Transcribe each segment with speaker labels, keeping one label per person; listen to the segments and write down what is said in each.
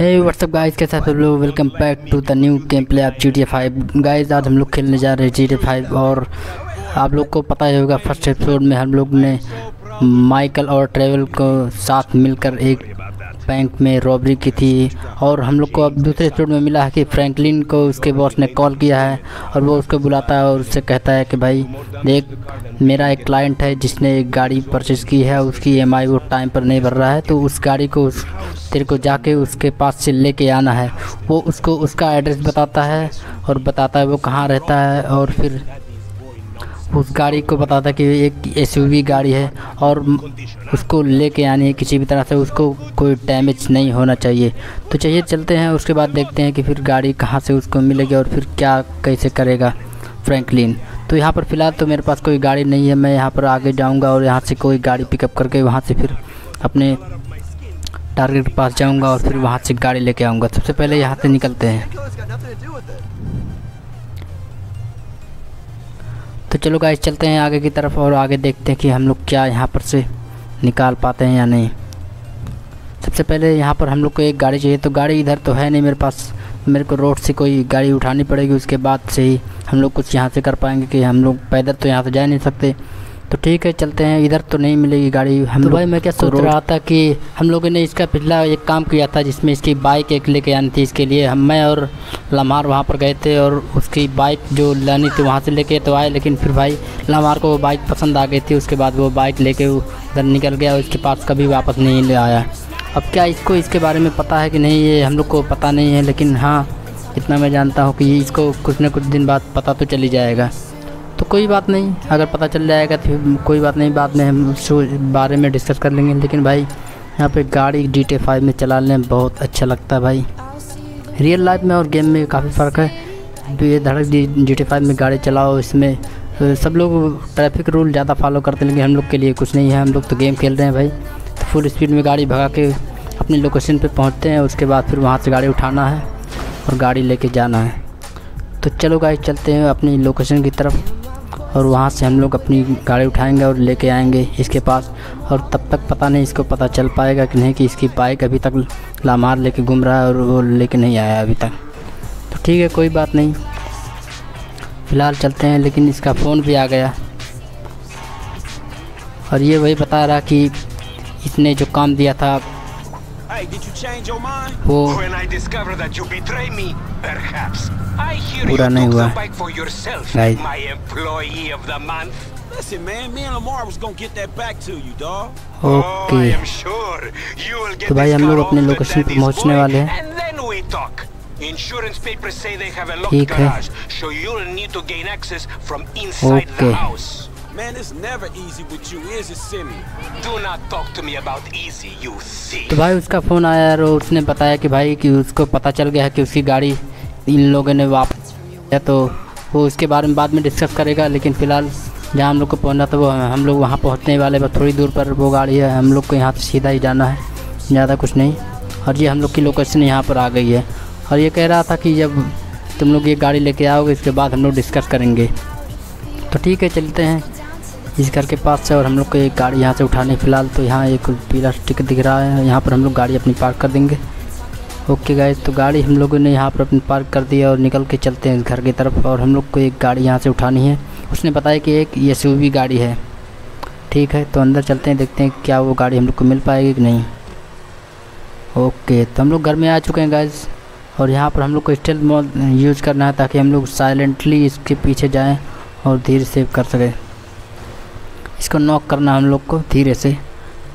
Speaker 1: हे WhatsApp guys के साथ लोग? Welcome back to the new game play of G T five guys आज हम लोग खेलने जा रहे हैं जी टी फाइव और आप लोग को पता ही होगा फ़र्स्ट एपिसोड में हम लोग ने माइकल और ट्रेवल को साथ मिलकर एक बैंक में रॉबरी की थी और हम लोग को अब दूसरे एपिसोड में मिला है कि फ्रैंकलिन को उसके बॉस ने कॉल किया है और वो उसको बुलाता है और उससे कहता है कि भाई, देख, मेरा एक क्लाइंट है जिसने एक गाड़ी परचेज़ की है, उसकी ई वो टाइम पर नहीं भर रहा है तो उस गाड़ी को उस, तेरे को जाके उसके पास से लेके आना है। वो उसको उसका एड्रेस बताता है और बताता है वो कहाँ रहता है और फिर उस गाड़ी को बताता कि एक एस गाड़ी है और उसको लेके आनी है किसी भी तरह से उसको कोई डैमेज नहीं होना चाहिए। तो चलिए चलते हैं, उसके बाद देखते हैं कि फिर गाड़ी कहाँ से उसको मिलेगी और फिर क्या कैसे करेगा फ्रैंकलिन तो यहाँ पर फ़िलहाल तो मेरे पास कोई गाड़ी नहीं है, मैं यहाँ पर आगे जाऊँगा और यहाँ से कोई गाड़ी पिकअप करके वहाँ से फिर अपने टारगेट के पास जाऊँगा और फिर वहाँ से गाड़ी लेके आऊँगा। सबसे पहले यहाँ से निकलते हैं। तो चलो गाइस चलते हैं आगे की तरफ़ और आगे देखते हैं कि हम लोग क्या यहाँ पर से निकाल पाते हैं या नहीं। सबसे पहले यहाँ पर हम लोग को एक गाड़ी चाहिए तो गाड़ी इधर तो है नहीं मेरे पास। मेरे को रोड से कोई गाड़ी उठानी पड़ेगी, उसके बाद से ही हम लोग कुछ यहाँ से कर पाएँगे कि हम लोग पैदल तो यहाँ से जा नहीं सकते। तो ठीक है चलते हैं। इधर तो नहीं मिलेगी गाड़ी। हम तो भाई मैं क्या सोच रहा था कि हम लोगों ने इसका पिछला एक काम किया था जिसमें इसकी बाइक एक लेके आनी थी इसके लिए। हम मैं और लम्हार वहाँ पर गए थे और उसकी बाइक जो लानी थी वहाँ से लेके तो आए लेकिन फिर भाई लम्हार को वो बाइक पसंद आ गई थी। उसके बाद वो बाइक लेके उधर निकल गया और इसके पास कभी वापस नहीं ले आया। अब क्या इसको इसके बारे में पता है कि नहीं ये हम लोग को पता नहीं है लेकिन हाँ इतना मैं जानता हूँ कि इसको कुछ ना कुछ दिन बाद पता तो चली जाएगा। तो कोई बात नहीं, अगर पता चल जाएगा तो कोई बात नहीं, बाद में हम उस बारे में डिस्कस कर लेंगे। लेकिन भाई, यहाँ पे गाड़ी डी टी फाइव में चलाने में बहुत अच्छा लगता है भाई। रियल लाइफ में और गेम में काफ़ी फ़र्क है। तो ये धड़क जी टी फाइव में गाड़ी चलाओ, इसमें सब लोग ट्रैफ़िक रूल ज़्यादा फॉलो करते हैं, लेकिन हम लोग के लिए कुछ नहीं है। हम लोग तो गेम खेल रहे हैं भाई। तो फुल स्पीड में गाड़ी भगा के अपनी लोकेशन पे पहुँचते हैं, उसके बाद फिर वहाँ से गाड़ी उठाना है और गाड़ी लेके जाना है। तो चलो गाड़ी चलते हैं अपनी लोकेशन की तरफ़। और वहाँ से हम लोग अपनी गाड़ी उठाएँगे और लेके आएँगे इसके पास। और तब तक पता नहीं इसको पता चल पाएगा कि नहीं कि इसकी बाइक अभी तक लामार लेके घूम रहा है और वो लेके नहीं आया अभी तक। तो ठीक है कोई बात नहीं। फ़िलहाल चलते हैं लेकिन इसका फ़ोन भी आ गया। और ये वही बता रहा कि इसने जो काम दिया था
Speaker 2: Hey?
Speaker 1: वो पूरा
Speaker 2: you
Speaker 1: नहीं हुआ।
Speaker 2: the the month.
Speaker 3: Listen, man, me and Lamar was gonna get that back to you, dog.
Speaker 2: Oh, I
Speaker 1: okay
Speaker 2: am sure you will get
Speaker 1: तो भाई
Speaker 2: this
Speaker 1: हम
Speaker 2: car
Speaker 1: लोग अपने
Speaker 2: off the
Speaker 1: लोकेशन पे
Speaker 2: daddy's
Speaker 1: पहुँचने
Speaker 2: boy,
Speaker 1: वाले हैं।
Speaker 2: And then we talk. Insurance papers say they have a locked
Speaker 1: ठीक है।
Speaker 2: garage, so you'll need to gain access from inside the
Speaker 1: Okay.
Speaker 2: house.
Speaker 3: Man, it's never easy with you, is it, Simi?
Speaker 2: Do not talk to me about easy, you thief.
Speaker 1: तो भाई उसका phone आया और उसने बताया कि भाई कि उसको पता चल गया है कि उसकी गाड़ी इन लोगों ने वापस किया तो वो उसके बारे में बाद में डिस्कस करेगा, लेकिन फ़िलहाल जहाँ हम लोग को पहुँचना था वो हम लोग वहाँ पहुँचने वाले बस थोड़ी दूर पर वो गाड़ी है, हम लोग को यहाँ से सीधा ही जाना है, ज़्यादा कुछ नहीं। और ये हम लोग की लोकेशन यहाँ पर आ गई है। और ये कह रहा था कि जब तुम लोग ये गाड़ी लेके आओगे, इसके बाद हम लोग डिस्कस करेंगे। तो ठीक है, चलते हैं इस घर के पास से और हम लोग को एक गाड़ी यहाँ से उठानी फ़िलहाल तो यहाँ एक पीला स्टिक दिख रहा है, यहाँ पर हम लोग गाड़ी अपनी पार्क कर देंगे। ओके गाइस तो गाड़ी हम लोगों ने यहाँ पर अपनी पार्क कर दी है और निकल के चलते हैं घर की तरफ़ और हम लोग को एक गाड़ी यहाँ से उठानी है। उसने बताया कि एक एस गाड़ी है। ठीक है तो अंदर चलते हैं, देखते हैं क्या वो गाड़ी हम लोग को मिल पाएगी कि नहीं। ओके तो हम लोग घर में आ चुके हैं गाइज़ और यहाँ पर हम लोग को स्टेल मोड यूज़ करना है ताकि हम लोग साइलेंटली इसके पीछे जाएँ और धीरे से कर सकें। इसको नॉक करना हम लोग को धीरे से।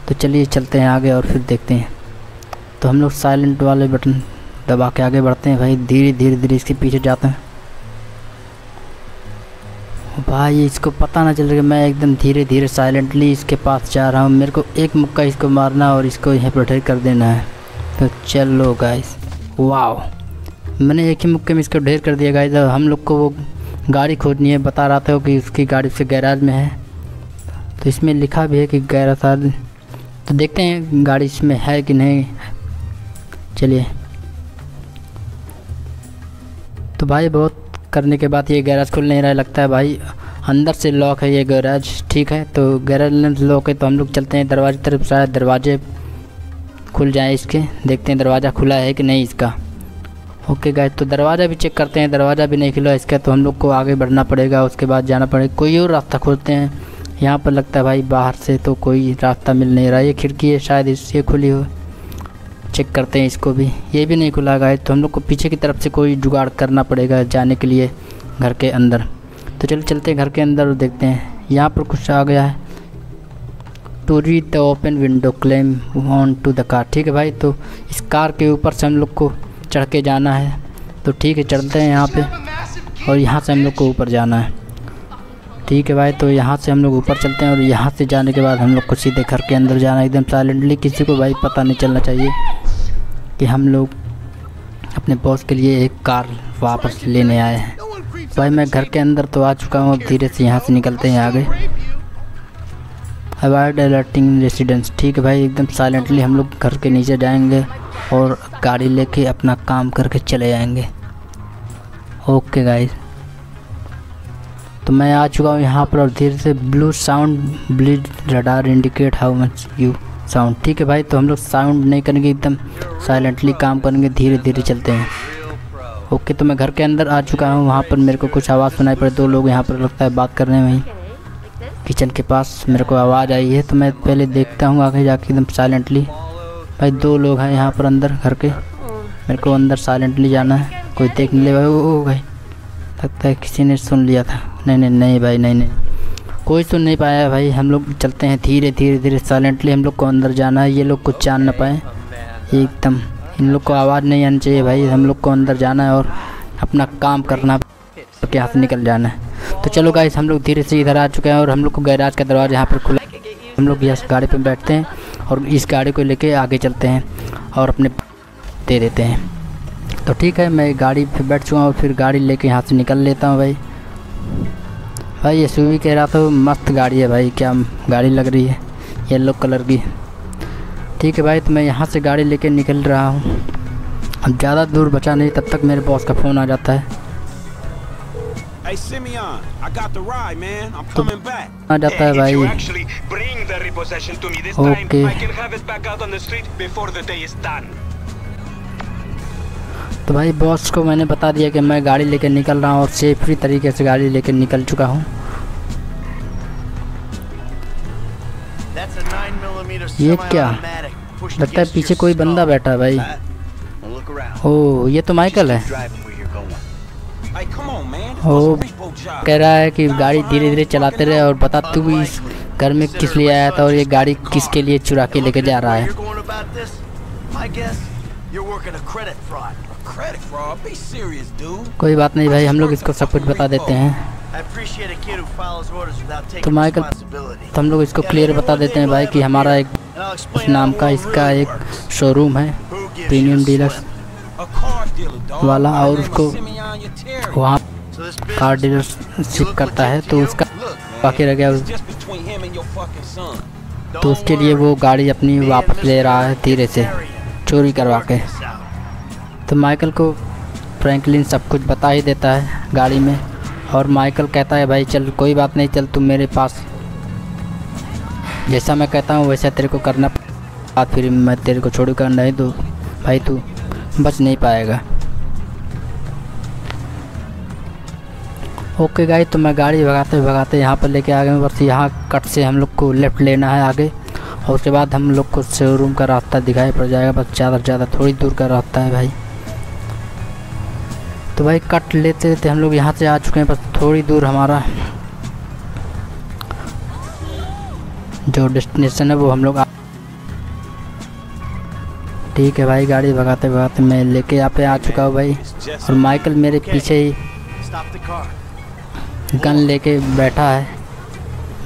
Speaker 1: तो चलिए चलते हैं आगे और फिर देखते हैं। तो हम लोग साइलेंट वाले बटन दबा के आगे बढ़ते हैं भाई धीरे धीरे धीरे इसके पीछे जाते हैं। भाई, इसको पता ना चल रहा मैं एकदम धीरे धीरे साइलेंटली इसके पास जा रहा हूँ। मेरे को एक मुक्का इसको मारना और इसको यहीं प्रोटेक्ट कर देना है। तो चलो गाइस वाओ मैंने एक ही मुक्के में इसको ढेर कर दिया गाइस अब हम लोग को वो गाड़ी खोदनी है, बता रहा था कि उसकी गाड़ी से गैराज में है। तो इसमें लिखा भी है कि गैराज तो देखते हैं गाड़ी इसमें है कि नहीं। चलिए। तो भाई, बहुत करने के बाद ये गैराज खुल नहीं रहा लगता है भाई, अंदर से लॉक है ये गैराज ठीक है? तो गैराज लॉक है तो हम लोग चलते हैं दरवाजे तरफ़, शायद दरवाजे खुल जाए इसके, देखते हैं दरवाज़ा खुला है कि नहीं इसका। ओके गाइस तो दरवाज़ा भी चेक करते हैं, दरवाज़ा भी नहीं खुला इसका तो हम लोग को आगे बढ़ना पड़ेगा, उसके बाद जाना पड़ेगा। कोई और रास्ता खोलते हैं, यहाँ पर लगता है भाई बाहर से तो कोई रास्ता मिल नहीं रहा, ये खिड़की है, शायद इससे खुली हो। चेक करते हैं इसको भी। ये भी नहीं खुला गाइस तो हम लोग को पीछे की तरफ़ से कोई जुगाड़ करना पड़ेगा जाने के लिए घर के अंदर। तो चलो चलते हैं घर के अंदर और देखते हैं। यहाँ पर कुछ आ गया है। To read the open window claim on to the car ठीक है भाई तो इस कार के ऊपर से हम लोग को चढ़ के जाना है। तो ठीक है चलते हैं यहाँ पे। और यहाँ से हम लोग को ऊपर जाना है। ठीक है भाई तो यहाँ से हम लोग ऊपर चलते हैं और यहाँ से जाने के बाद हम लोग को सीधे घर के अंदर जाना है। एकदम साइलेंटली किसी को भाई पता नहीं चलना चाहिए। कि हम लोग अपने बॉस के लिए एक कार वापस लेने आए हैं। भाई, मैं घर के अंदर तो आ चुका हूँ, अब धीरे से यहाँ से निकलते हैं आगे। अवॉइड अलर्टिंग रेसिडेंस ठीक है भाई, एकदम साइलेंटली हम लोग घर के नीचे जाएँगे और गाड़ी लेके अपना काम करके चले जाएँगे ओके गाइस तो मैं आ चुका हूँ यहाँ पर और धीरे से blue sound bleed radar indicate how much you sound ठीक है भाई तो हम लोग साउंड नहीं करेंगे एकदम साइलेंटली काम करेंगे धीरे धीरे चलते हैं। ओके तो मैं घर के अंदर आ चुका हूँ, वहाँ पर मेरे को कुछ आवाज़ सुनाई पड़े, दो लोग यहाँ पर लगता है बात कर रहे हैं वहीं। किचन के पास मेरे को आवाज़ आई है तो मैं पहले देखता हूँ आगे जाके एकदम साइलेंटली भाई, दो लोग हैं यहाँ पर अंदर घर के। मेरे को अंदर साइलेंटली जाना है, कोई देख नहीं ले भाई ओ, भाई, लगता है किसी ने सुन लिया था। नहीं नहीं नहीं भाई, नहीं नहीं। कोई सुन नहीं पाया भाई। हम लोग चलते हैं धीरे धीरे धीरे साइलेंटली हम लोग को अंदर जाना है। ये लोग कुछ जान ना पाए। एकदम। इन लोग को आवाज़ नहीं आनी चाहिए भाई। हम लोग को अंदर जाना है और अपना काम करना के हाथ निकल जाना है। तो चलो गाइस हम लोग धीरे से इधर आ चुके हैं और हम लोग को गैराज का दरवाज़ा यहाँ पर खुला हम लोग इस गाड़ी पर बैठते हैं और इस गाड़ी को लेके आगे चलते हैं और अपने दे देते हैं। तो ठीक है, मैं गाड़ी पे बैठ चुका हूँ और फिर गाड़ी लेके यहाँ से निकल लेता हूँ भाई। भाई ये सुवी कह रहा था मस्त गाड़ी है भाई क्या गाड़ी लग रही है येलो कलर की। ठीक है भाई तो मैं यहाँ से गाड़ी लेके निकल रहा हूँ। अब ज़्यादा दूर बचा नहीं तब तक मेरे बॉस का फ़ोन आ जाता है।
Speaker 3: Hey, Simeon, I got the ride, man. I'm coming back.
Speaker 1: आ जाता है
Speaker 2: If
Speaker 1: भाई।
Speaker 2: you actually bring the repossession to me this time, I can have it back out on the street before the day is done.
Speaker 1: तो भाई boss को मैंने बता दिया कि मैं गाड़ी लेकर निकल रहा हूँ और सेफ्टी तरीके से गाड़ी लेकर निकल चुका हूँ। ये क्या? लगता है पीछे कोई बंदा बैठा है भाई। ओ, ये तो माइकल है।
Speaker 3: ओ,
Speaker 1: कह रहा है कि गाड़ी धीरे धीरे चलाते रहे और बता तू भी इस घर में किस लिए आया था और ये गाड़ी किसके लिए चुरा के लेके जा रहा है। कोई बात नहीं भाई, हम लोग इसको सब कुछ बता देते हैं। तो माइकल तो हम लोग इसको क्लियर बता देते हैं भाई कि हमारा एक नाम का इसका एक शोरूम है प्रीमियम
Speaker 3: डीलर
Speaker 1: वाला, और उसको वहाँ कार
Speaker 4: डीलर
Speaker 1: शिप करता है तो उसका बाकी रह गया तो उसके लिए वो गाड़ी अपनी वापस ले रहा है धीरे से, चोरी करवा के। तो माइकल को फ्रैंकलिन सब कुछ बता ही देता है गाड़ी में, और माइकल कहता है, भाई चल, कोई बात नहीं, चल, तुम मेरे पास जैसा मैं कहता हूँ, वैसा तेरे को करना बात फिर मैं तेरे को छोड़ूँगा नहीं तो भाई तू बच नहीं पाएगा। ओके गाइस तो मैं गाड़ी भगाते भगाते यहाँ पर लेके आ गए बस यहाँ कट से हम लोग को लेफ़्ट लेना है आगे। और उसके बाद हम लोग को शोरूम का रास्ता दिखाई पड़ जाएगा। बस ज़्यादा से ज़्यादा थोड़ी दूर का रास्ता है भाई। तो भाई कट लेते लेते हम लोग यहाँ से आ चुके हैं। बस थोड़ी दूर हमारा जो डेस्टिनेशन है वो हम लोग ठीक है भाई, गाड़ी भगाते भगाते मैं लेके यहाँ पे आ चुका हूँ भाई। और माइकल मेरे पीछे ही. गन लेके बैठा है।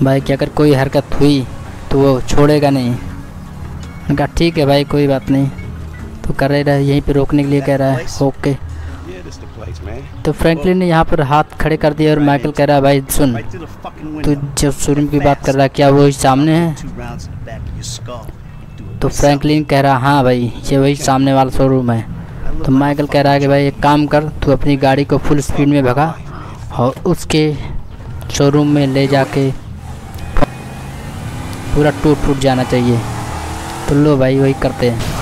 Speaker 1: भाई, कि अगर कोई हरकत हुई तो वो छोड़ेगा नहीं। मैंने कहा ठीक है भाई, कोई बात नहीं। तो कर रहे रहे यहीं पे रोकने के लिए कह रहा है। ओके। तो फ्रैंकलिन ने यहाँ पर हाथ खड़े कर दिए और माइकल कह रहा है भाई सुन तू जब शोरूम की बात कर रहा है क्या वो ही सामने है? तो. फ्रैंकलिन कह रहा हाँ भाई ये वही सामने वाला शोरूम है. तो माइकल कह रहा है कि भाई एक काम कर तू अपनी गाड़ी को फुल स्पीड में भगा और उसके शोरूम में ले जाके पूरा टूट फूट जाना चाहिए। तो लो भाई वही करते हैं।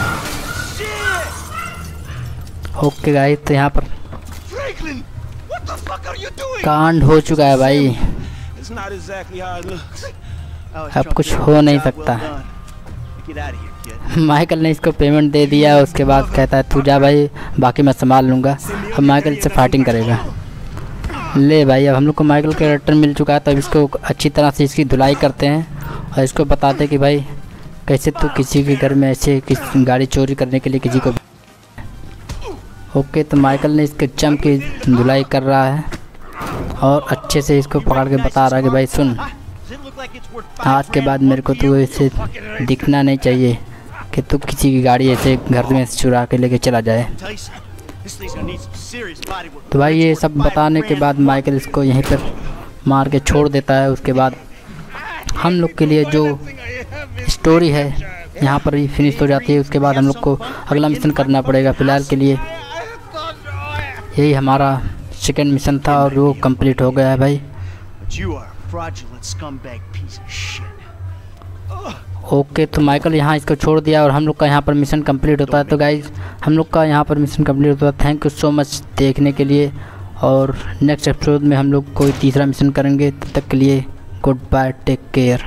Speaker 1: ओके गाइस तो यहाँ पर
Speaker 4: Franklin, what the fuck are you doing?
Speaker 1: कांड हो चुका है भाई
Speaker 3: It's not exactly how it looks.
Speaker 4: Oh,
Speaker 1: अब कुछ हो नहीं सकता. माइकल ने इसको पेमेंट दे दिया उसके बाद कहता है तू जा भाई बाकी मैं संभाल लूँगा अब माइकल से फाइटिंग करेगा ले भाई अब हम लोग को माइकल का कैरेक्टर मिल चुका है तो अब इसको अच्छी तरह से इसकी धुलाई करते हैं और इसको बताते हैं कि भाई कैसे तू किसी के घर में ऐसे किस गाड़ी चोरी करने के लिए किसी को ओके तो माइकल ने इसके चम की धुलाई कर रहा है और अच्छे से इसको पकड़ के बता रहा है कि भाई सुन, आज के बाद मेरे को तो ऐसे दिखना नहीं चाहिए कि तू किसी की गाड़ी ऐसे घर में चुरा के लेके चला जाए. तो भाई ये सब बताने के बाद माइकल इसको यहीं पर मार के छोड़ देता है। उसके बाद हम लोग के लिए जो स्टोरी है, यहाँ पर ही फिनिश हो जाती है। उसके बाद हम लोग को अगला मिशन करना पड़ेगा फ़िलहाल के लिए। यही हमारा सेकेंड मिशन था और वो कंप्लीट हो गया है भाई. ओके तो माइकल यहाँ इसको छोड़ दिया और हम लोग का यहाँ पर मिशन कंप्लीट होता है। तो गाइज़ हम लोग का यहाँ पर मिशन कंप्लीट होता है। थैंक यू सो मच देखने के लिए और नेक्स्ट एपिसोड में हम लोग कोई तीसरा मिशन करेंगे। तब तक के लिए गुड बाय टेक केयर